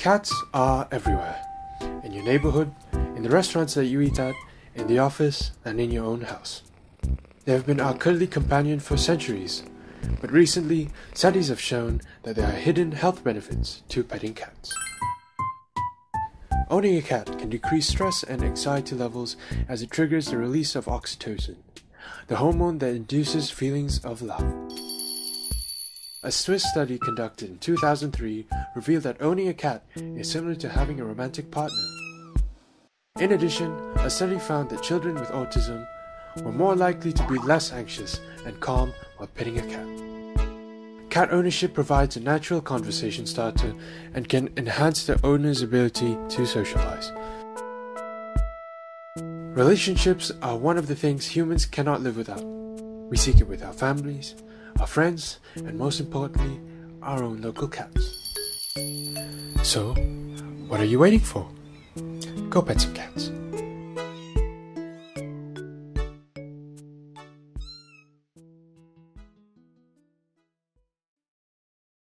Cats are everywhere in your neighborhood, in the restaurants that you eat at, in the office, and in your own house. They have been our cuddly companion for centuries, but recently studies have shown that there are hidden health benefits to petting cats. Owning a cat can decrease stress and anxiety levels as it triggers the release of oxytocin, the hormone that induces feelings of love. A Swiss study conducted in 2003 revealed that owning a cat is similar to having a romantic partner. In addition, a study found that children with autism were more likely to be less anxious and calm while petting a cat. Cat ownership provides a natural conversation starter and can enhance the owner's ability to socialize. Relationships are one of the things humans cannot live without. We seek it with our families, our friends, and most importantly, our own local cats. So, what are you waiting for? Go pet some cats.